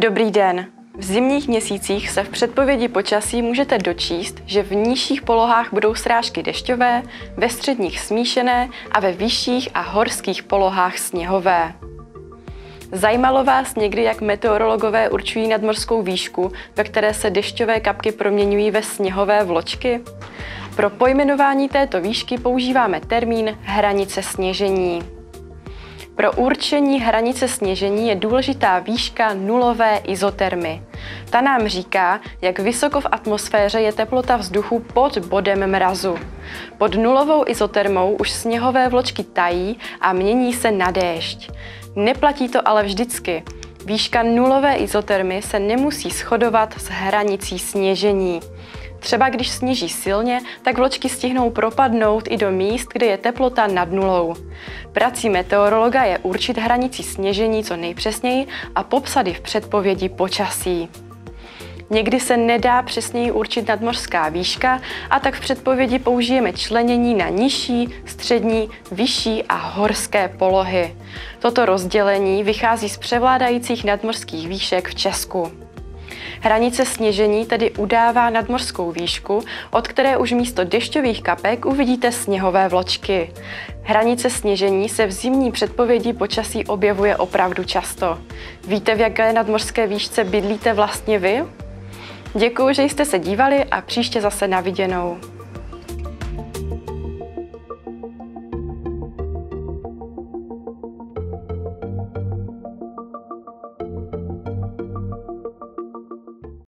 Dobrý den. V zimních měsících se v předpovědi počasí můžete dočíst, že v nižších polohách budou srážky dešťové, ve středních smíšené a ve vyšších a horských polohách sněhové. Zajímalo vás někdy, jak meteorologové určují nadmorskou výšku, ve které se dešťové kapky proměňují ve sněhové vločky? Pro pojmenování této výšky používáme termín hranice sněžení. Pro určení hranice sněžení je důležitá výška nulové izotermy. Ta nám říká, jak vysoko v atmosféře je teplota vzduchu pod bodem mrazu. Pod nulovou izotermou už sněhové vločky tají a mění se na déšť. Neplatí to ale vždycky. Výška nulové izotermy se nemusí shodovat s hranicí sněžení. Třeba když sněží silně, tak vločky stihnou propadnout i do míst, kde je teplota nad nulou. Prací meteorologa je určit hranici sněžení co nejpřesněji a popsat v předpovědi počasí. Někdy se nedá přesněji určit nadmořská výška a tak v předpovědi použijeme členění na nižší, střední, vyšší a horské polohy. Toto rozdělení vychází z převládajících nadmořských výšek v Česku. Hranice sněžení tedy udává nadmořskou výšku, od které už místo dešťových kapek uvidíte sněhové vločky. Hranice sněžení se v zimní předpovědi počasí objevuje opravdu často. Víte, v jaké nadmořské výšce bydlíte vlastně vy? Děkuji, že jste se dívali a příště zase na viděnou.